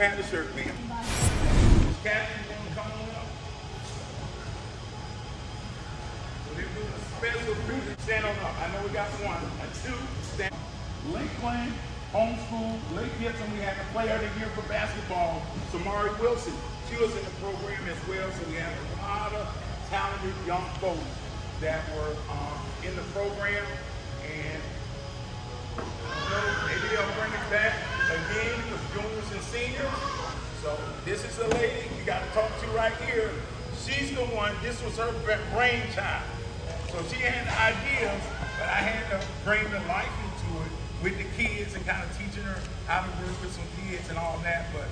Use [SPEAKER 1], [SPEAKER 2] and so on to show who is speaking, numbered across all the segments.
[SPEAKER 1] had the shirt, please. Captain, you want to come on up? So they're doing a special music. Stand on up. I know we got one, a two, stand. Lakeland homeschool, Lake Gibson, we had a player of the year for basketball, Samari Wilson. She was in the program as well, so we had a lot of talented young folks that were um, in the program, and know, maybe they'll bring it back again juniors and seniors. So this is the lady you got to talk to right here. She's the one, this was her brainchild. So she had ideas, but I had to bring the life into it with the kids and kind of teaching her how to work with some kids and all that. But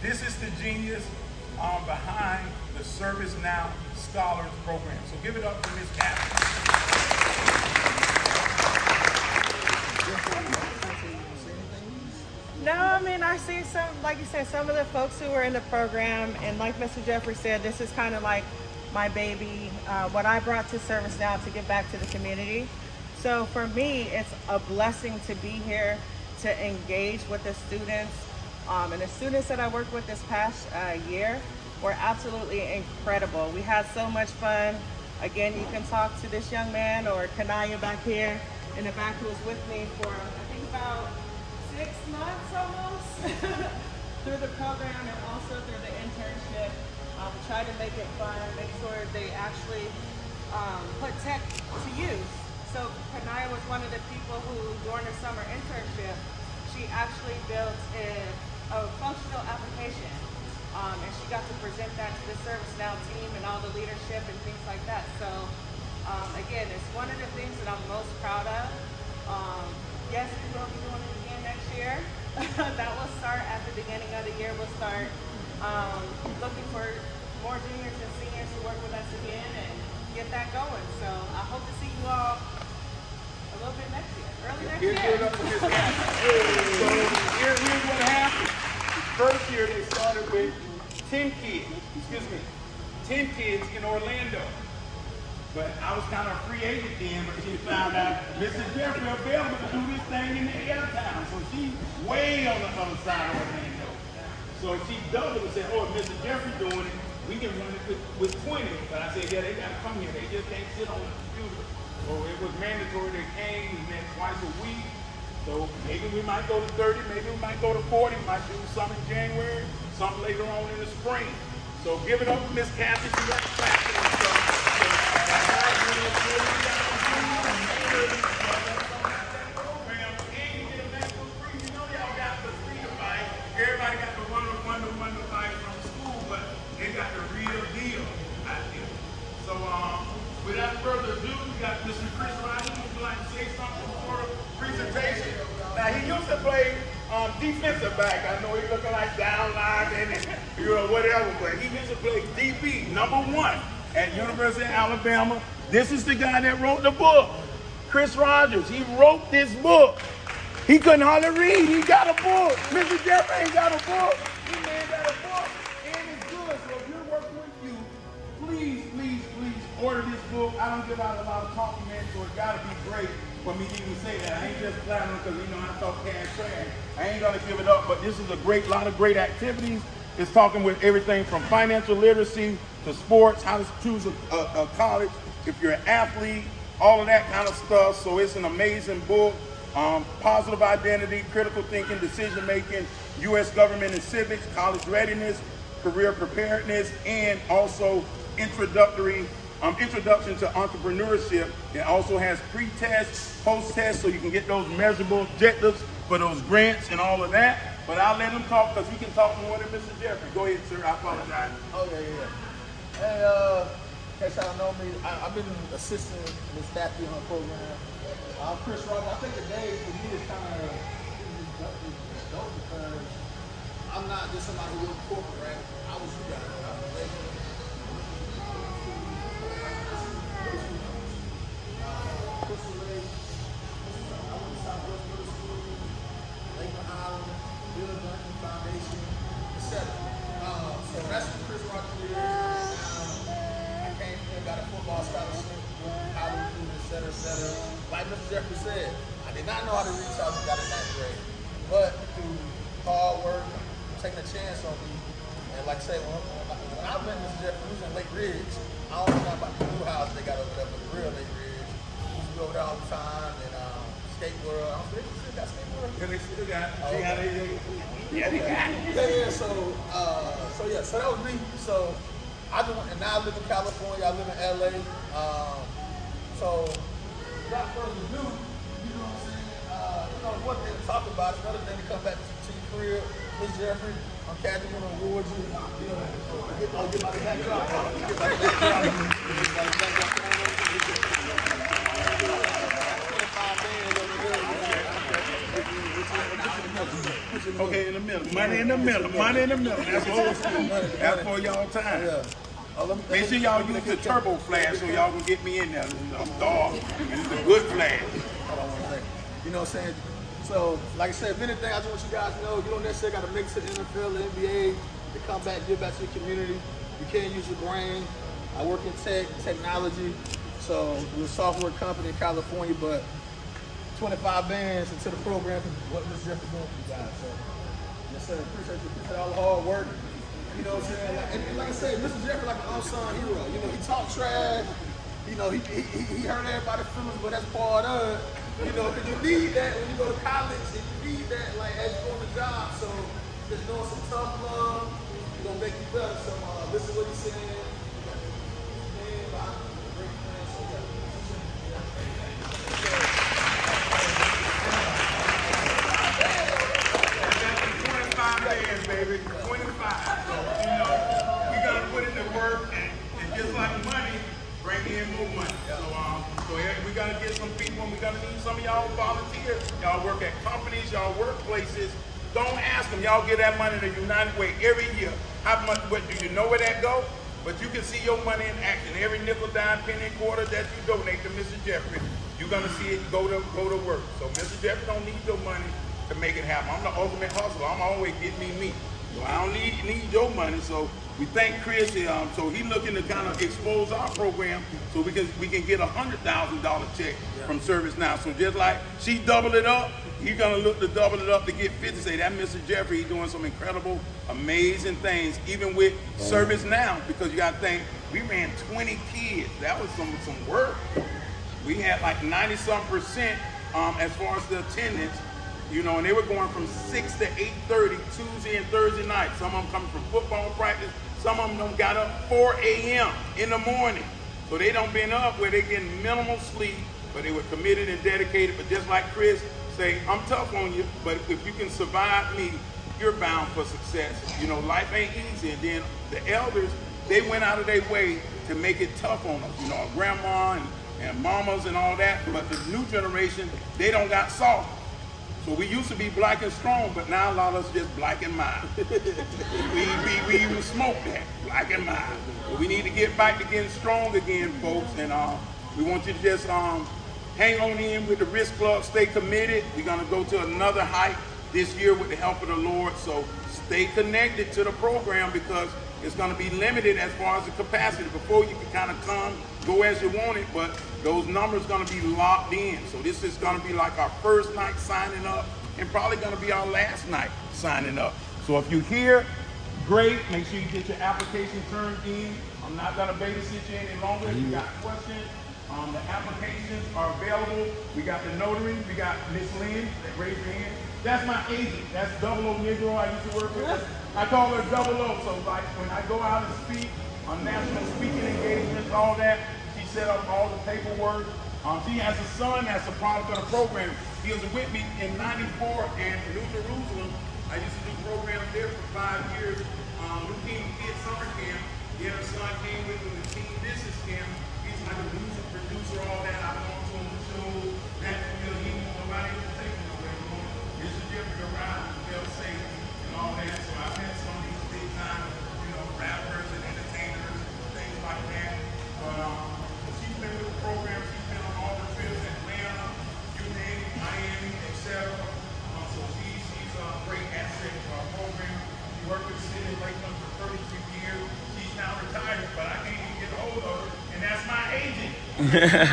[SPEAKER 1] this is the genius um, behind the ServiceNow Scholars Program. So give it up for Ms. Catherine.
[SPEAKER 2] No, I mean, I see some, like you said, some of the folks who were in the program, and like Mr. Jeffrey said, this is kind of like my baby, uh, what I brought to ServiceNow to give back to the community. So for me, it's a blessing to be here to engage with the students. Um, and the students that I worked with this past uh, year were absolutely incredible. We had so much fun. Again, you can talk to this young man or Kanaya back here in the back who was with me for, I think about six months almost through the program and also through the internship. Um, try to make it fun, make sure they actually um, put tech to use. So Kanaya was one of the people who, during the summer internship, she actually built a, a functional application. Um, and she got to present that to the ServiceNow team and all the leadership and things like that. So um, again, it's one of the things that I'm most proud of. Um, yes, we will be doing year. that will start at the beginning of the year. We'll start um, looking for more juniors and seniors to work with us again and get that going. So I hope to see you all a little bit next year, early next
[SPEAKER 1] Here's
[SPEAKER 2] year.
[SPEAKER 1] it up for Ms. Catherine. So here, here's what happened. First year they started with 10 kids, excuse me, 10 kids in Orlando. But I was kind of a free agent then, but she found out Mrs. Jeffrey available to do this thing in the air town. So she's way on the other side of Orlando. So she doubled and said, oh, if Mr. Jeffrey doing it, we can run it with, with 20. But I said, yeah, they got to come here. They just can't sit on the computer. So it was mandatory they came. We met twice a week. So maybe we might go to 30, maybe we might go to 40, might do some in January, some later on in the spring. So give it up to Miss. She got Um, defensive back. I know he's looking like down line and you know whatever, but he used to play DB, number one at University of Alabama. This is the guy that wrote the book, Chris Rogers. He wrote this book. He couldn't hardly read. He got a book. Mr. Jeffrey ain't got a book. He man got a book, and it's good. So if you're working with you, please, please, please order this book. I don't give out a lot of compliments, so it's gotta be great for me to even say that. I ain't just flattering because you know I talk cash trash. I ain't gonna give it up, but this is a great lot of great activities. It's talking with everything from financial literacy to sports, how to choose a, a, a college, if you're an athlete, all of that kind of stuff. So it's an amazing book. Um, positive identity, critical thinking, decision making, U.S. government and civics, college readiness, career preparedness, and also introductory um, introduction to entrepreneurship. It also has pre-test, post-test, so you can get those measurable objectives for those grants and all of that. But I'll let him talk because he can talk more than Mr. Jeffrey. Go ahead, sir. I apologize.
[SPEAKER 3] Oh yeah, yeah. Hey, uh, in case y'all know me, I, I've been assisting Ms. Daffy on her program. I'm Chris Rogers. I think today for me is kind of dope because I'm not just somebody who works corporate, right? I was you guys. I was. Uh, Lake. I went to Southwest Middle School, Lakeland Island, Bill Duncan Foundation, etc. Uh, so that's what Chris Rogers is. Um, I came here, got a football scholarship, college, et cetera, et cetera. Like Mr. Jeffrey said, I did not know how to read till I got in ninth grade. But through hard work, taking a chance on me. And like I say, when, when, when I met Mr. Jeffrey, we was in Lake Ridge. I don't know about the new house they got over there, but the real Lake Ridge. We used to go there all the time and um, skate world.
[SPEAKER 1] Yeah, yeah.
[SPEAKER 3] So, so yeah. So that was me. So I went, and now I live in California. I live in LA. Um, so without further ado, you know what I'm saying? Uh, you know, one thing to talk about, another thing to come back to, to your career. Miss Jeffrey, I'm catching you on awards. You, know, get, oh, get my my backdrop. Get my backdrop.
[SPEAKER 1] Okay, in the middle. Money in the middle. Money in the middle. That's old school. That's for y'all time. Make sure y'all use the turbo flash so y'all can get me in there. I'm dog. Use the good flash.
[SPEAKER 3] You know what I'm saying? So, like I said, if anything, I just want you guys to know you don't necessarily got to mix it NFL, the NBA to come back, give back to your community. You can use your brain. I work in tech, technology. So, we're a software company in California, but 25 bands into the program what Mr. Jeffrey doing for you guys. So, yes, sir. Appreciate you. Appreciate all the hard work. You know what I'm saying? Like, and, and like I said, Mr. Jeffrey like an unsung hero. You know, he talked trash. You know, he, he, he hurt everybody's feelings, but that's part of it. You know, because you need that when you go to college, and you need that like as you go on the job. So just doing some tough love, it's gonna make you better. So uh, listen what he's saying.
[SPEAKER 1] Ask them. Y'all get that money to United Way every year. How much, what, do you know where that go? But you can see your money in action. Every nickel, dime, penny, quarter that you donate to Mr. Jeffrey, you're gonna see it go to go to work. So Mr. Jeffrey don't need your money to make it happen. I'm the ultimate hustler. I'm always get me me. So I don't need need your money. So we thank Chris. Um, so he looking to kind of expose our program so we can we can get a hundred thousand dollar check from ServiceNow. So just like she doubled it up, he's gonna look to double it up to get 50. Say that Mr. Jeffrey, he's doing some incredible, amazing things, even with ServiceNow, because you gotta think we ran 20 kids. That was some some work. We had like 90 some percent um, as far as the attendance, you know, and they were going from 6 to 8.30 Tuesday and Thursday night. Some of them coming from football practice. Some of them got up 4 a.m. in the morning. So they don't been up where they getting minimal sleep, but they were committed and dedicated. But just like Chris I'm tough on you, but if you can survive me, you're bound for success. You know, life ain't easy. And then the elders, they went out of their way to make it tough on us. You know, our grandma and, and mamas and all that. But the new generation, they don't got soft. So we used to be black and strong, but now a lot of us just black and mild. we, we, we even smoke that, black and mild. But we need to get back to getting strong again, folks. And uh, we want you to just um, hang on in with the Risk Club, stay committed. We're gonna go to another height this year with the help of the Lord. So stay connected to the program because it's gonna be limited as far as the capacity. Before you can kind of come, go as you want it, but those numbers gonna be locked in. So this is gonna be like our first night signing up and probably gonna be our last night signing up. So if you're here, great. Make sure you get your application turned in. I'm not gonna babysit you any longer. If you got questions, um, the applications are available. We got the notary. We got Miss Lynn. Raise your hand. That's my agent. That's Double O Negro. I used to work with. I call her Double O. So like when I go out and speak on national speaking engagements, all that, she set up all the paperwork. Um, she has a son that's a product of the program. He was with me in '94 in New Jerusalem. I used to do programs there for five years. Um, New King Kid Summer Camp. Then her son came with me to Teen Business Camp. He's like a music all that. I've gone to show. That Unbelievable.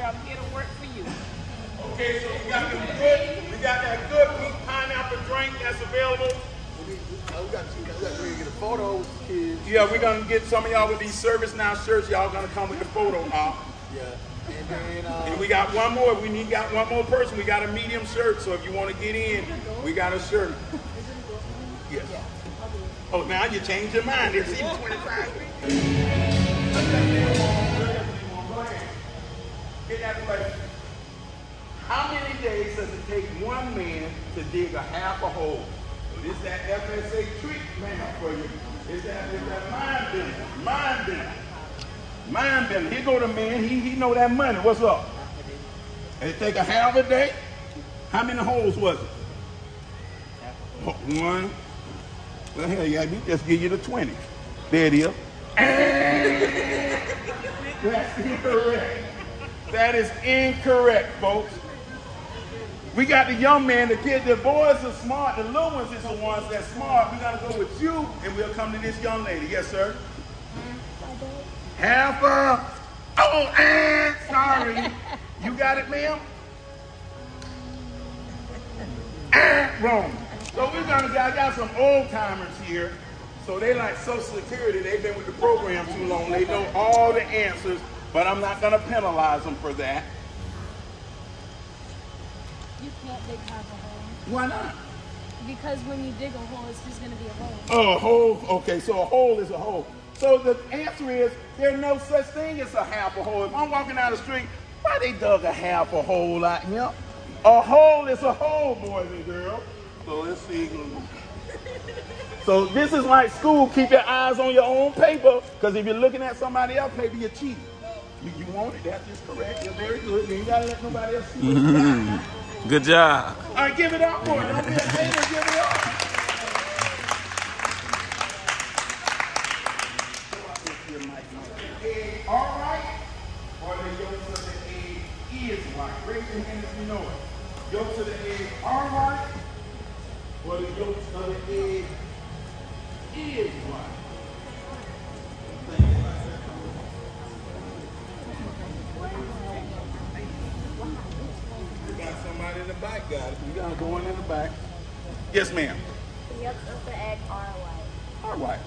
[SPEAKER 1] I'm here to work for you. Okay, so we got them good, we got that good pineapple drink that's available. We, we got to, We're gonna get a photo with kids. Yeah, we're gonna get some of y'all with these ServiceNow shirts. Y'all gonna come with the photo now.
[SPEAKER 3] Yeah. And then uh,
[SPEAKER 1] And we got one more. We need got one more person. We got a medium shirt. So if you want to get in, we got a shirt. Yes. Oh, now you changed your mind. It's even 25. That question. How many days does it take one man to dig a half a hole? So this that FSA trick man for you. Is that is that mind bending? Mind bending. Mind bending. Here go the man. He he know that money. What's up? It take a half a day. How many holes was it? One. Well, hell yeah, we just give you the 20. There it is. That's incorrect. That is incorrect, folks. We got the young man, the kid, the boys are smart, the little ones is the ones that's smart. We gotta go with you, and we'll come to this young lady. Yes, sir. Half a. Oh, eh, sorry. You got it, ma'am? Eh, wrong. So we're gonna I got some old timers here. So they like Social Security. They've been with the program too long. They know all the answers, but I'm not gonna penalize them for that.
[SPEAKER 4] You can't dig half a hole.
[SPEAKER 1] Why not?
[SPEAKER 4] Because when you dig a hole, it's just gonna be a hole.
[SPEAKER 1] Oh, a hole. Okay, so a hole is a hole. So the answer is there's no such thing as a half a hole. If I'm walking down the street, why they dug a half a hole out here? A hole is a hole, boys and girls. So let's see. So this is like school. Keep your eyes on your own paper, because if you're looking at somebody else's paper, you're cheating. You, you want it? That's just correct. You're very good. You ain't gotta let nobody else see. got.
[SPEAKER 5] Good job.
[SPEAKER 1] All right, give it up for it. Don't be a hater. Give it up. Egg all right, or the yolks of the egg is white. Raise your hand if you know it. Yolks of the egg are white, or the yolks of the egg is white. We got somebody in the back, guys. We got going in the back. Yes, ma'am.
[SPEAKER 6] The yolks of the egg are white.
[SPEAKER 1] All right.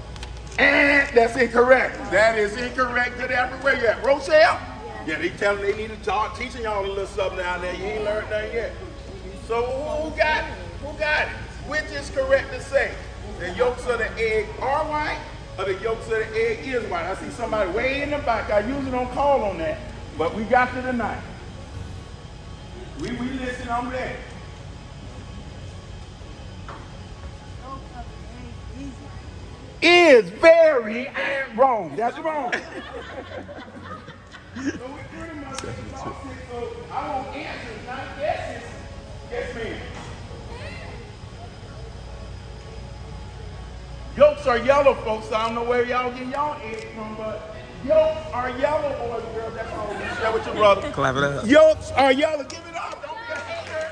[SPEAKER 1] And that's incorrect. That is incorrect. Good effort. Where you at? Rochelle? Yeah, they telling they need to talk, teaching y'all a little something down there. You ain't learned nothing yet. So who who got it? Who got it? Which is correct to say? The yolks of the egg are white, or the yolks of the egg is white? I see somebody way in the back. I usually don't call on that, but we got to tonight. We we listen. I'm ready. Is very and wrong. That's wrong. So we pretty much so I not guesses. Yes, ma'am. Yolks are yellow, folks. I don't know where y'all get y'all eggs from, but yolks are yellow, boys and girls. That's all we share with your brother.
[SPEAKER 5] Clap it up.
[SPEAKER 1] Yolks are yellow. Give it up. Don't be a hater.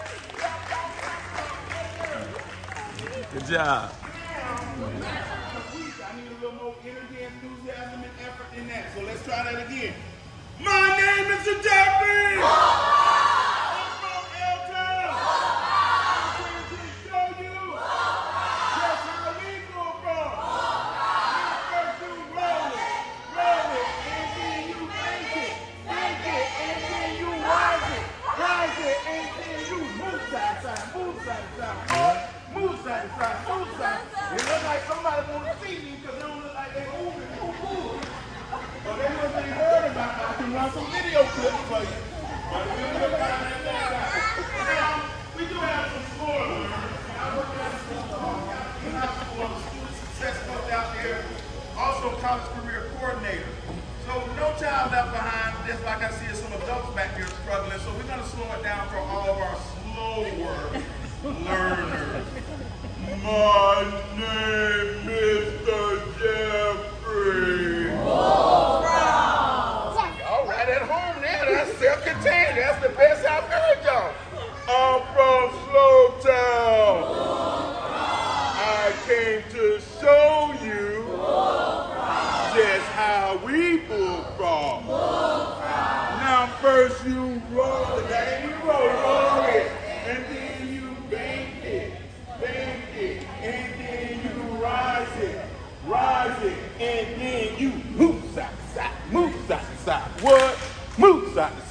[SPEAKER 5] Good job.
[SPEAKER 1] I need a little more energy, enthusiasm, and effort in that. So let's try that again. My name is Jeffrey. Some video clips for you.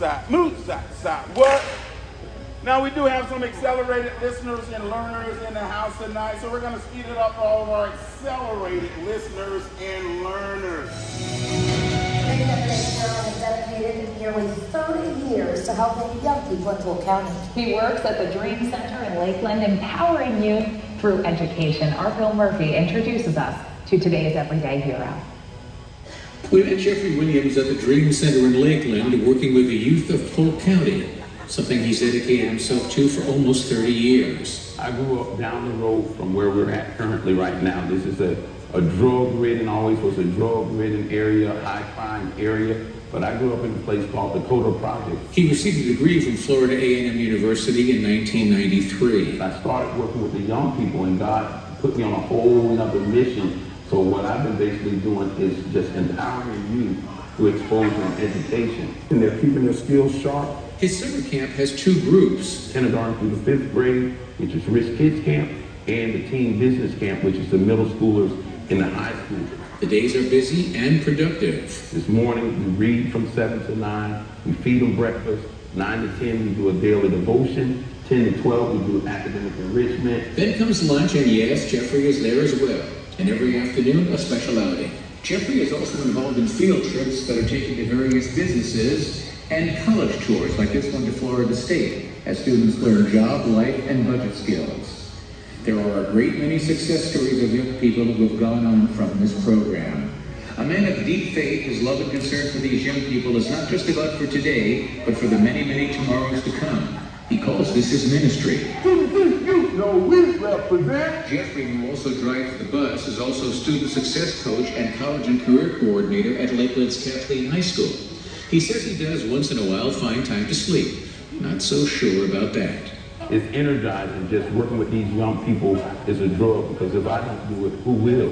[SPEAKER 1] Side move side side. What? Now we do have some accelerated listeners and learners in the house tonight, so we're going to speed it up for all of our accelerated listeners and learners.
[SPEAKER 7] has dedicated nearly 30 years to helping young people in Polk County.
[SPEAKER 8] He works at the Dream Center in Lakeland, empowering youth through education. Our Bill Murphy introduces us to today's everyday hero.
[SPEAKER 9] We met Jeffrey Williams at the Dream Center in Lakeland, working with the youth of Polk County, something he's dedicated himself to for almost 30 years.
[SPEAKER 10] I grew up down the road from where we're at currently right now. This is a, a drug-ridden, always was a drug-ridden area, high-crime area. But I grew up in a place called Dakota Project.
[SPEAKER 9] He received a degree from Florida A&M University in 1993.
[SPEAKER 10] I started working with the young people, and God put me on a whole other mission so what I've been basically doing is just empowering you to exposure and education. And they're keeping their skills sharp.
[SPEAKER 9] His summer camp has two groups.
[SPEAKER 10] Kindergarten through the fifth grade, which is Rich Kids Camp, and the Teen Business Camp, which is the middle schoolers in the high school.
[SPEAKER 9] The days are busy and productive.
[SPEAKER 10] This morning, we read from 7 to 9. We feed them breakfast. 9 to 10, we do a daily devotion. 10 to 12, we do academic enrichment.
[SPEAKER 9] Then comes lunch, and yes, Jeffrey is there as well and every afternoon a special outing. Jeffrey is also involved in field trips that are taken to various businesses and college tours like this one to Florida State as students learn job, life, and budget skills. There are a great many success stories of young people who have gone on from this program. A man of deep faith, his love and concern for these young people is not just about for today, but for the many, many tomorrows to come. He calls this his ministry.
[SPEAKER 1] No, we represent.
[SPEAKER 9] Jeffrey, who also drives the bus, is also student success coach and college and career coordinator at Lakeland's Kathleen High School. He says he does once in a while find time to sleep. Not so sure about that.
[SPEAKER 10] It's energizing just working with these young people is a drug because if I don't do it, who will?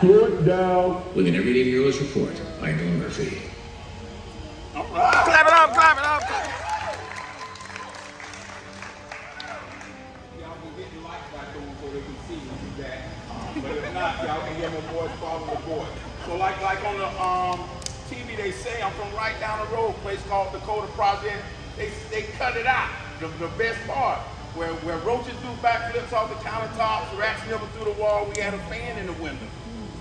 [SPEAKER 1] Slow it down.
[SPEAKER 9] With an Everyday Heroes report, I'm Bill Murphy.
[SPEAKER 1] All right. Y'all can hear my voice, follow the voice. So like like on the um, TV they say, I'm from right down the road, place called Dakota Project. They they cut it out, the, the best part. Where, where roaches do backflips off the countertops, rats nibble through the wall, we had a fan in the window.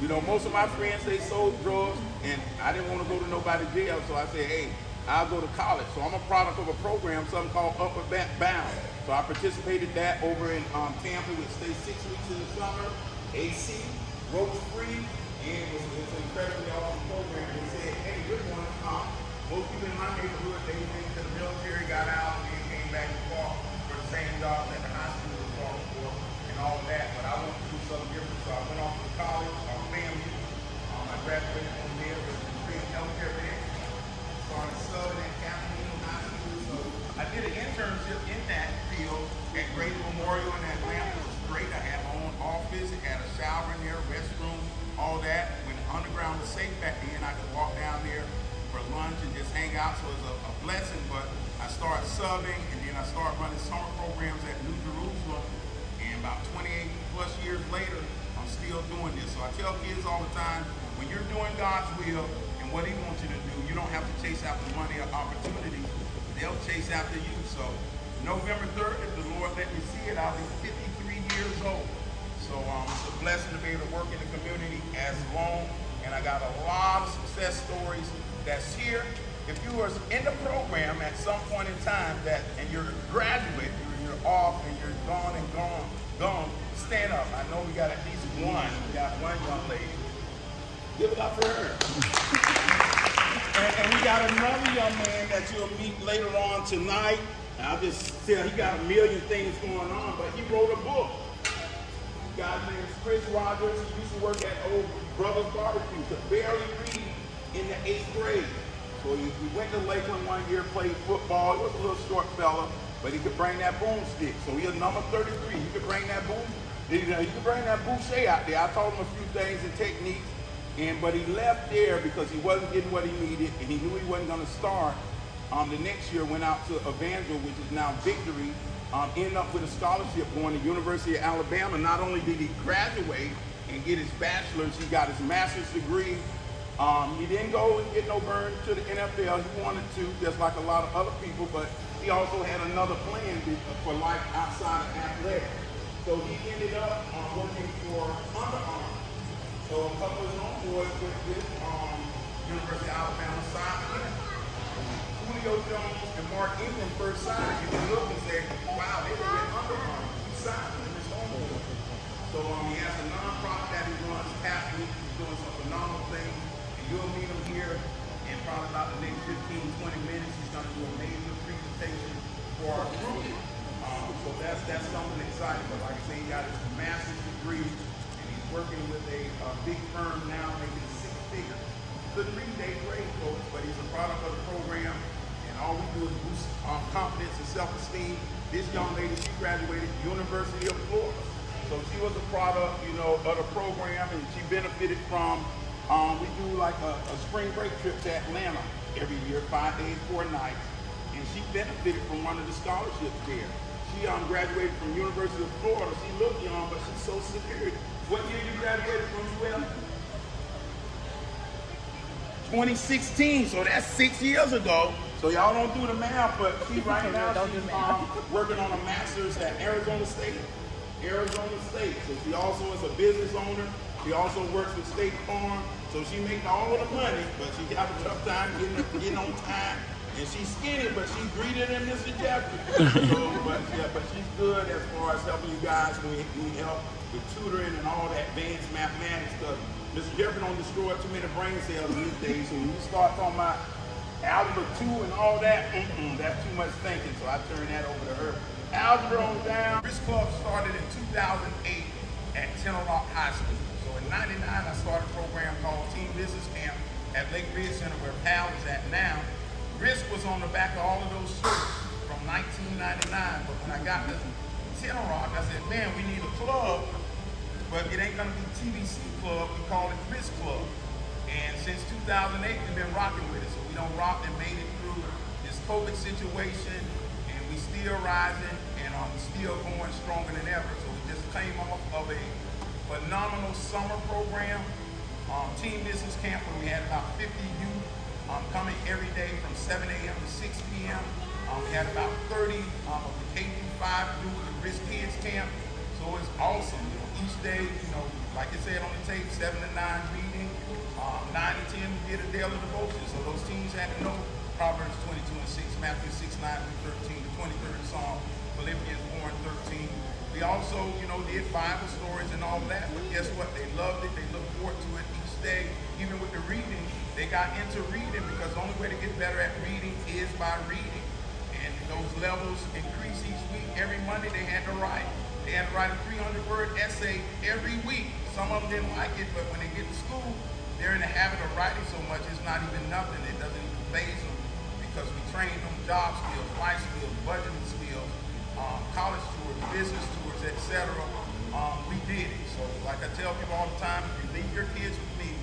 [SPEAKER 1] You know, most of my friends, they sold drugs, and I didn't want to go to nobody's jail, so I said, hey, I'll go to college. So I'm a product of a program, something called Upward Bound. So I participated that over in um, Tampa, which stay six weeks in the summer, AC, roach free, and it was, an incredibly awesome program. They said, hey, we're going to come. Most people in my neighborhood, they went to the military, got out, and then came back and fought for the same job that the high school was fought for, and all that. But I wanted to do something different, so I went off to college, our family. Um, I graduated in that field at Grady Memorial in Atlanta. Was great. I had my own office, had a shower in there, restroom, all that. When the underground was safe back then, I could walk down there for lunch and just hang out. So it was a, a blessing, but I started subbing and then I started running summer programs at New Jerusalem. And about 28 plus years later, I'm still doing this. So I tell kids all the time, when you're doing God's will and what he wants you to do, you don't have to chase after money or opportunity. They'll chase after you. So November 3rd, if the Lord let me see it, I'll be 53 years old. So um, it's a blessing to be able to work in the community as long. And I got a lot of success stories that's here. If you were in the program at some point in time that and you're a graduate, you're, you're off and you're gone and gone, gone, stand up. I know we got at least one. We got one young lady. Give it up for her. and, and we got another young man that you'll meet later on tonight. I'll just tell he got a million things going on, but he wrote a book guy's name is Chris Rogers. He used to work at Old Brothers Barbecue. Could barely read in the eighth grade. So he, he went to Lakeland one year, played football. He was a little short fella, but he could bring that boomstick. So he was number 33. He could bring that boom. He, he could bring that boucher out there. I taught him a few things and techniques. And but he left there because he wasn't getting what he needed, and he knew he wasn't going to start. Um, the next year went out to Evangel, which is now Victory, um, end up with a scholarship going to University of Alabama. Not only did he graduate, and get his bachelor's. He got his master's degree. Um, he didn't go and get no burn to the NFL. He wanted to, just like a lot of other people, but he also had another plan for life outside of athletics. So he ended up uh, working for Under Armour. So a couple of his homeboys with um, University of Alabama signed Julio Jones and Mark Ingram first signed. You can look and say, wow, they were with Under Armour. He signed them, his homeboys. So um, he has a nonprofit that he runs, Catholic. He's doing some phenomenal things. And you'll meet him here in probably about the next 15, 20 minutes. He's going to do a major presentation for our group. Um, so that's that's something exciting. But like I say, he got his master's degree, and he's working with a, a big firm now, making six figures. Couldn't read day grade, folks, but he's a product of the program, all we do is boost um, confidence and self-esteem. This young lady, she graduated University of Florida. So she was a product, you know, of the program, and she benefited from. Um, we do like a, a spring break trip to Atlanta every year, five days, four nights, and she benefited from one of the scholarships there. She um, graduated from University of Florida. She looked young, but she's so superior. What year you graduated from UL? 2016, so that's six years ago. So y'all don't do the math, but she right now she's um, working on a master's at Arizona State. Arizona State. So she also is a business owner. She also works with State Farm. So she makes all of the money, but she got a tough time getting, getting on time and she's skinny, but she's greeter than Mr. Jeffrey. so, but yeah, but she's good as far as helping you guys when you need help with tutoring and all that advanced mathematics stuff. Mr. Jeffrey don't destroy too many brain cells these days. So when you start talking about algebra two and all that, mm -mm, that's too much thinking. So I turn that over to her. Algebra on down. Risk Club started in 2008 at Tenoroc High School. So in 99, I started a program called Teen Business Camp at Lake Ridge Center where Pal is at now. Risk was on the back of all of those shirts from 1999. But when I got to Tenoroc, I said, man, we need a club, but it ain't gonna be TBC Club. We call it Risk Club. And since 2008, we've been rocking with it. So we don't rock and made it through this COVID situation, and we still rising, and um, still going stronger than ever. So we just came off of a phenomenal summer program, um, Teen Business Camp, where we had about 50 youth um, coming every day from 7 a.m. to 6 p.m. Um, we had about 30 um, of the K-5 do the Risk Kids Camp. So it's awesome. You know, each day, you know, like I said on the tape, 7 to 9 reading, um, 9 to 10 we did a daily devotion. So those teams had to know Proverbs 22 and 6, Matthew 6, 9 through 13, the 23rd Psalm, Philippians 4 and 13. We also, you know, did Bible stories and all that, but guess what? They loved it. They looked forward to it each day. Even with the reading, they got into reading because the only way to get better at reading is by reading. And those levels increase each week. Every Monday they had to write. They had to write a 300 word essay every week. Some of them didn't like it, but when they get to school, they're in the habit of writing so much, it's not even nothing. It doesn't even phase them because we train them job skills, life skills, budgeting skills, um, college tours, business tours, etc. Um, we did it. So like I tell people all the time, if you leave your kids with me,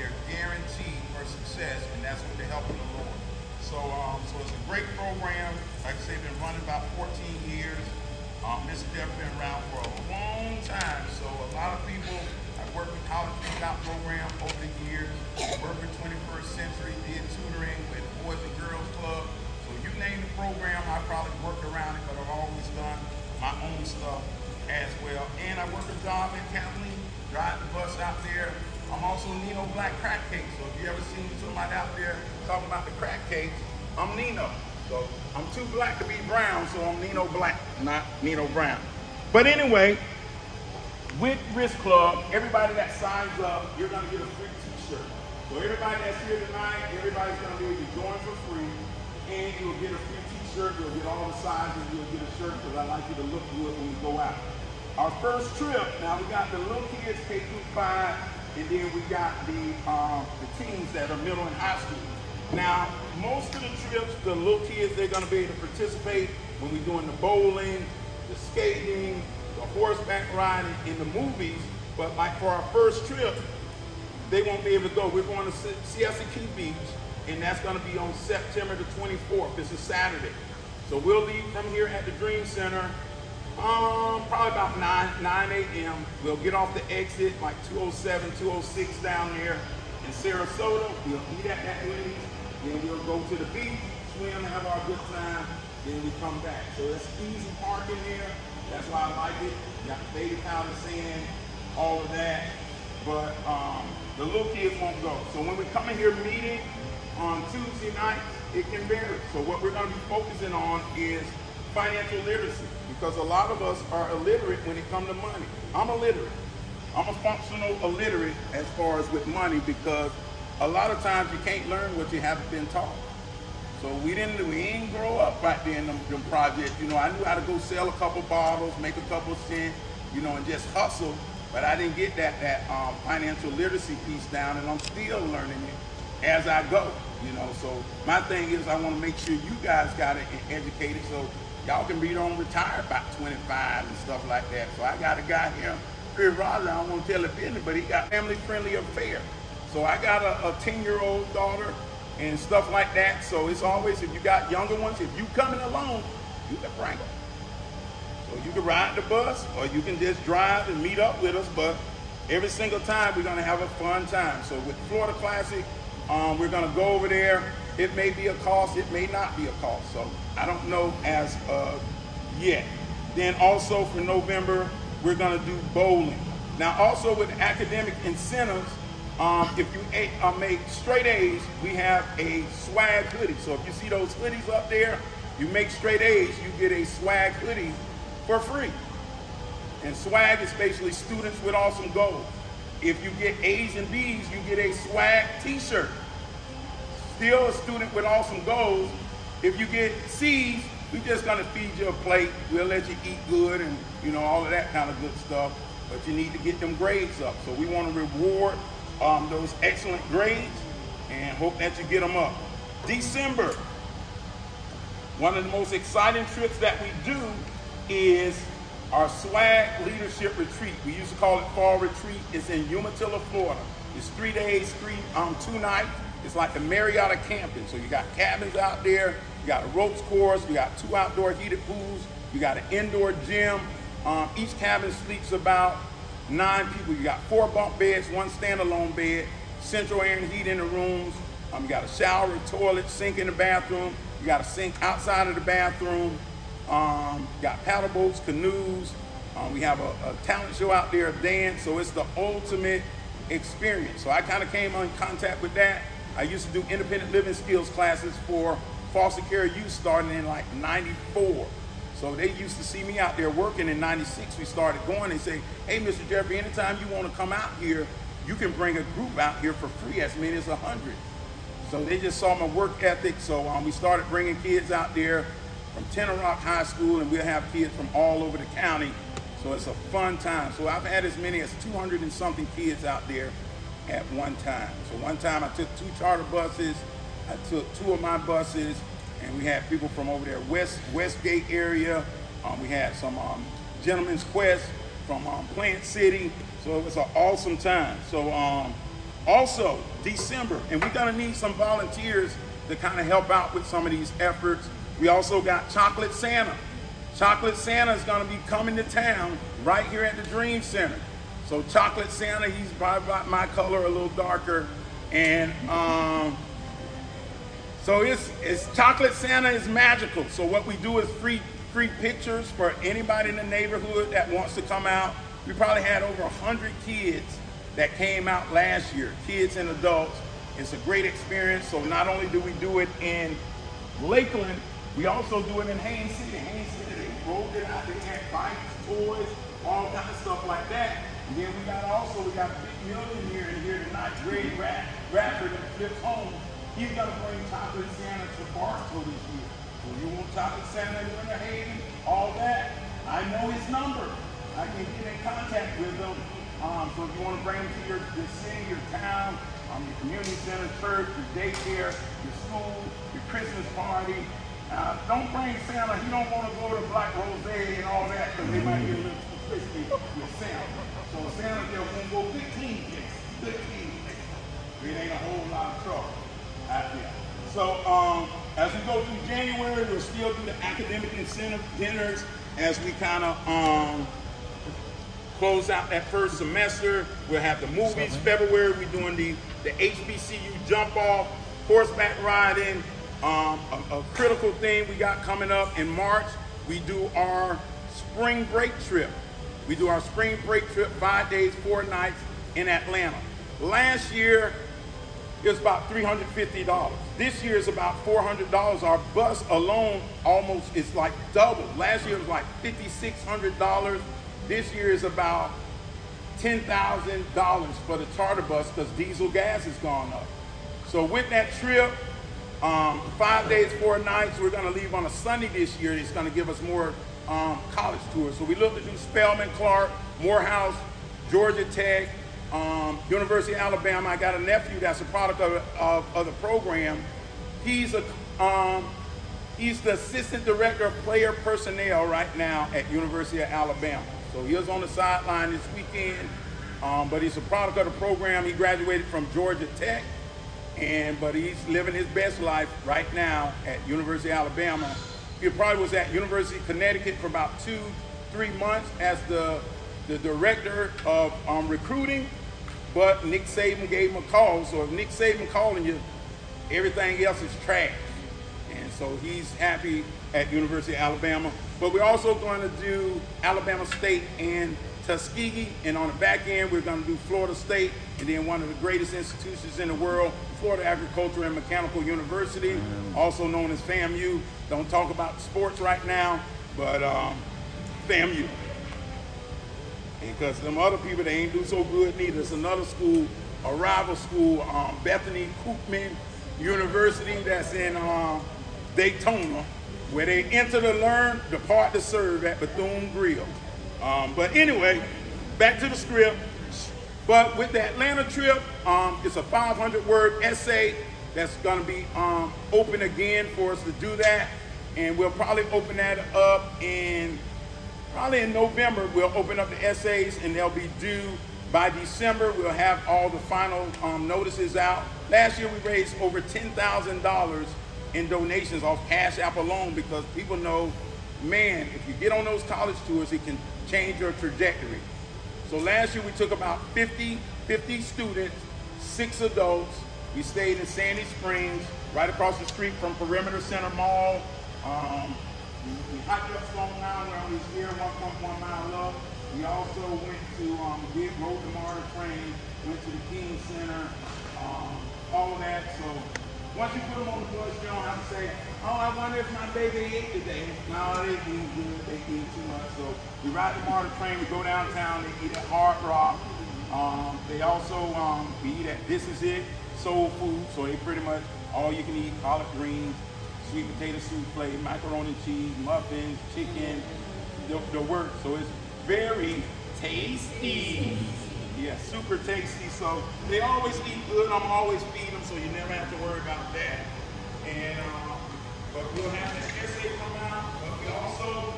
[SPEAKER 1] they're guaranteed for success, and that's with the help of the Lord. So, um, so it's a great program. Like I say, been running about 14 years. Um, this has been around for a long time. So a lot of people, Worked with college out program over the years, worked with 21st Century, did tutoring with Boys and Girls Club. So you name the program, I probably worked around it, but I've always done my own stuff as well. And I work a job in Kathleen, drive the bus out there, I'm also Nino Black Crack Cake. So if you ever seen somebody out there talking about the crack cake, I'm Nino. So I'm too black to be brown, so I'm Nino Black, not Nino Brown. But anyway, with Risk Club, everybody that signs up, you're gonna get a free t-shirt. So everybody that's here tonight, everybody's gonna be able to join for free, and you'll get a free t-shirt, you'll get all the sizes, you'll get a shirt, because I like you to look good when you go out. Our first trip, now we got the little kids K through five, and then we got the, um, the teams that are middle and high school. Now, most of the trips, the little kids, they're gonna be able to participate when we're doing the bowling, the skating, the horseback riding, in the movies, but like for our first trip, they won't be able to go. We're going to Siesta Key Beach, and that's gonna be on September the 24th. This is Saturday. So we'll leave from here at the Dream Center Um, probably about 9, 9 a.m. We'll get off the exit, like 207, 206 down there in Sarasota. We'll eat at that Wendy's. Then we'll go to the beach, swim, have our good time. Then we come back. So it's easy parking here. That's why I like it. Got baby powder sand, all of that. But um, the little kids won't go. So when we come in here meeting on Tuesday night, it can vary. So what we're going to be focusing on is financial literacy because a lot of us are illiterate when it comes to money. I'm illiterate. I'm a functional illiterate as far as with money because a lot of times you can't learn what you haven't been taught. So we didn't, we ain't grow up right there in them, them projects. You know, I knew how to go sell a couple bottles, make a couple cents, you know, and just hustle. But I didn't get that that um, financial literacy piece down, and I'm still learning it as I go. You know, so my thing is I want to make sure you guys got it educated so y'all can be on retire about 25 and stuff like that. So I got a guy here, Chris Roger, I don't want to tell the business, but he got family-friendly affair. So I got a 10-year-old daughter and stuff like that. So it's always, if you got younger ones, if you coming alone, you can bring them. So you can ride the bus or you can just drive and meet up with us. But every single time we're gonna have a fun time. So with Florida Classic, um, we're gonna go over there. It may be a cost, it may not be a cost. So I don't know as of yet. Then also for November, we're gonna do bowling. Now also with academic incentives, um, if you uh, make straight A's, we have a swag hoodie. So if you see those hoodies up there, you make straight A's, you get a swag hoodie for free. And swag is basically students with awesome goals. If you get A's and B's, you get a swag t-shirt. Still a student with awesome goals. If you get C's, we're just gonna feed you a plate. We'll let you eat good and you know all of that kind of good stuff. But you need to get them grades up. So we want to reward um, those excellent grades and hope that you get them up. December, one of the most exciting trips that we do is our swag leadership retreat. We used to call it fall retreat. It's in Umatilla, Florida. It's three days, three um, two nights. It's like the Marietta camping. So you got cabins out there, you got a ropes course, you got two outdoor heated pools, you got an indoor gym. Um, each cabin sleeps about nine people. You got four bunk beds, one standalone bed, central air and heat in the rooms. Um, you got a shower, toilet, sink in the bathroom. You got a sink outside of the bathroom. Um, got paddle boats, canoes. Um, we have a, a, talent show out there, a dance. So it's the ultimate experience. So I kind of came in contact with that. I used to do independent living skills classes for foster care youth starting in like 94. So they used to see me out there working in 96. We started going and say, hey, Mr. Jeffrey, anytime you want to come out here, you can bring a group out here for free, as many as 100. So they just saw my work ethic. So um, we started bringing kids out there from Rock High School, and we'll have kids from all over the county. So it's a fun time. So I've had as many as 200 and something kids out there at one time. So one time I took two charter buses, I took two of my buses, and we had people from over there, West Westgate area. Um, we had some um, Gentleman's Quest from um, Plant City. So it was an awesome time. So um, also December, and we're gonna need some volunteers to kind of help out with some of these efforts. We also got Chocolate Santa. Chocolate Santa is gonna be coming to town right here at the Dream Center. So Chocolate Santa, he's probably about my color, a little darker. And um, so it's, it's Chocolate Santa is magical. So what we do is free, free pictures for anybody in the neighborhood that wants to come out. We probably had over 100 kids that came out last year, kids and adults. It's a great experience. So not only do we do it in Lakeland, we also do it in Haines City. Haines City, they rolled it out. They had bikes, toys, all kind of stuff like that. And then we got also, we got big million here and here tonight, Greg Radford that flips home He's got to bring chocolate Santa to Bartow this year. So you want chocolate Santa in Haven, all that. I know his number. I can get in contact with him. Um, so if you want to bring him to your, your city, your town, um, your community center, church, your daycare, your school, your Christmas party, uh, don't bring Santa. He don't want to go to Black Rose and all that because they might be a little frisky with Santa. So Santa there won't go 15 kids. 15 It ain't a whole lot of trouble. So um, as we go through January, we'll still do the academic incentive dinners as we kind of um, close out that first semester. We'll have the movies February. We're doing the, the HBCU jump off, horseback riding. Um, a, a critical thing we got coming up in March, we do our spring break trip. We do our spring break trip, five days, four nights in Atlanta. Last year, was about $350. This year is about $400. Our bus alone almost is like double. Last year was like $5,600. This year is about $10,000 for the charter bus because diesel gas has gone up. So with that trip, um, five days, four nights, we're gonna leave on a Sunday this year. It's gonna give us more um, college tours. So we look to do Spelman, Clark, Morehouse, Georgia Tech, um, University of Alabama. I got a nephew that's a product of, of, of the program. He's a um, he's the assistant director of player personnel right now at University of Alabama. So he was on the sideline this weekend, um, but he's a product of the program. He graduated from Georgia Tech, and but he's living his best life right now at University of Alabama. He probably was at University of Connecticut for about two, three months as the the director of um, recruiting, but Nick Saban gave him a call. So if Nick Saban calling you, everything else is trash. And so he's happy at University of Alabama. But we're also going to do Alabama State and Tuskegee. And on the back end, we're going to do Florida State and then one of the greatest institutions in the world, Florida Agricultural and Mechanical University, also known as FAMU. Don't talk about sports right now, but um, FAMU. Because them other people, they ain't do so good neither. It's another school, a rival school, um, Bethany Cookman University that's in uh, Daytona, where they enter to learn, depart to serve at Bethune Grill. Um, but anyway, back to the script. But with the Atlanta trip, um, it's a 500 word essay that's gonna be um, open again for us to do that. And we'll probably open that up in, probably in November, we'll open up the essays and they'll be due by December. We'll have all the final um, notices out. Last year we raised over $10,000 in donations off Cash App alone because people know, man, if you get on those college tours, it can change your trajectory. So last year we took about 50, 50 students, six adults. We stayed in Sandy Springs, right across the street from Perimeter Center Mall. Um, we, hiked up Stone Mountain where we here 1.1 mile up. We also went to um, did rode the train, went to the King Center, um, all of that. So once you put them on the bus, you don't have to say, oh, I wonder if my baby ate today. No, they eat good. They eat too much. So we ride the MARTA train, we go downtown, they eat at Hard Rock. Um, they also um, we eat at This Is It, Soul Food. So they pretty much all you can eat, collard greens, sweet potato souffle, macaroni and cheese, muffins, chicken, the, the work. So it's very tasty. Yeah, super tasty. So they always eat good. I'm always feeding them, so you never have to worry about that. And um, but we'll have the essay come out, but we also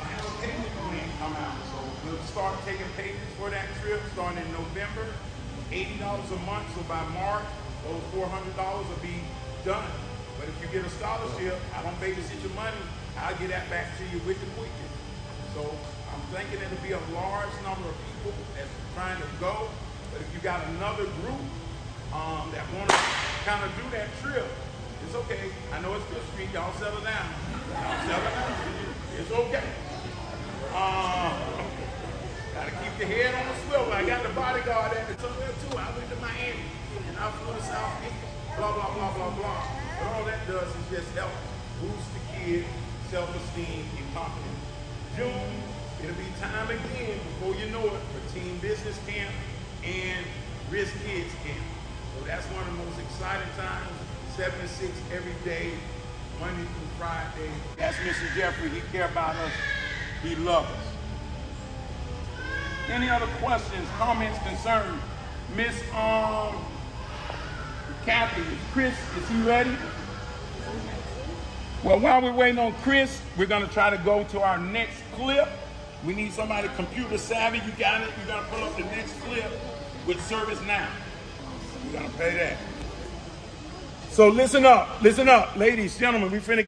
[SPEAKER 1] have a payment plan come out. So we'll start taking payments for that trip starting in November. $80 a month, so by March, those $400 will be done. But if you get a scholarship, I don't babysit your money, I'll get that back to you with the quickest. So I'm thinking it'll be a large number of people that's trying to go. But if you got another group um, that want to kind of do that trip, it's okay. I know it's Fifth Street. Y'all settle down. Y'all settle down. It's okay. Um, gotta keep your head on the swivel. I got the bodyguard at the somewhere too. I went to Miami and I flew to South Beach. Blah blah blah blah blah. But all that does is just help boost the kid self-esteem and confidence. June, it'll be time again before you know it for Teen Business Camp and Risk Kids Camp. So that's one of the most exciting times. 7 to 6 every day, Monday through Friday. That's Mr. Jeffrey. He care about us. He loves us. Any other questions, comments, concerns? Miss um, Kathy, Chris, is he ready? Well, while we're waiting on Chris, we're gonna try to go to our next clip. We need somebody computer savvy. You got it? You're gonna pull up the next clip with ServiceNow. We're gonna pay that. So listen up, listen up, ladies, gentlemen, we finna